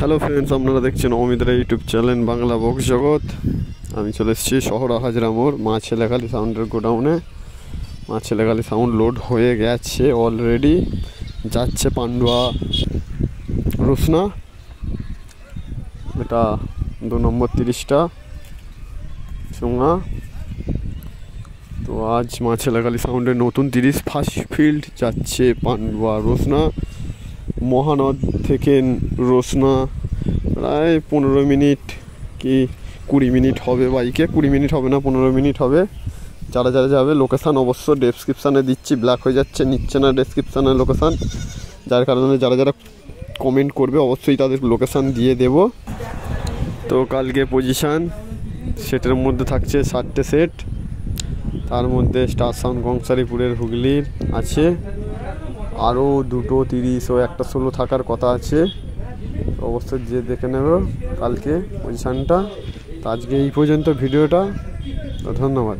Hello friends আপনারা দেখছেন অমিতরা YouTube channel Bangla box Jagat. আমি চলে এসেছি শহর হাজরা মোড় মা ছেলেখালি সাউন্ডের গোডাউনে মা ছেলেখালি সাউন্ড লোড হয়ে গেছে অলরেডি যাচ্ছে পান্ডুয়া রুসনা। এটা দু নম্বর তিরিশটা চুঙা। তো আজ মা ছেলেখালি সাউন্ডের নতুন তিরিশ ফার্স্ট ফিল্ড যাচ্ছে পান্ডুয়া রোসনা। মহানদ থেকে রোসনা প্রায় পনেরো মিনিট কি কুড়ি মিনিট হবে বাইকে কুড়ি মিনিট হবে না, পনেরো মিনিট হবে। যারা যারা যাবে লোকেশান অবশ্য ডেসক্রিপশানে দিচ্ছি ব্ল্যাক হয়ে যাচ্ছে, নিচ্ছে না ডেসক্রিপশানের লোকেশান যার কারণে যারা যারা কমেন্ট করবে, অবশ্যই তাদের লোকেশান দিয়ে দেব। তো কালকে পজিশান সেটের মধ্যে থাকছে ষাটটে সেট তার মধ্যে স্টার সাউন্ড কংসারীপুরের হুগলির আছে। আরও দুটো তিরিশ ও একটা ষোলো থাকার কথা আছে। অবশ্যই যে দেখে নেব কালকে পজিশানটা তো আজকে এই পর্যন্ত ভিডিওটা। ধন্যবাদ।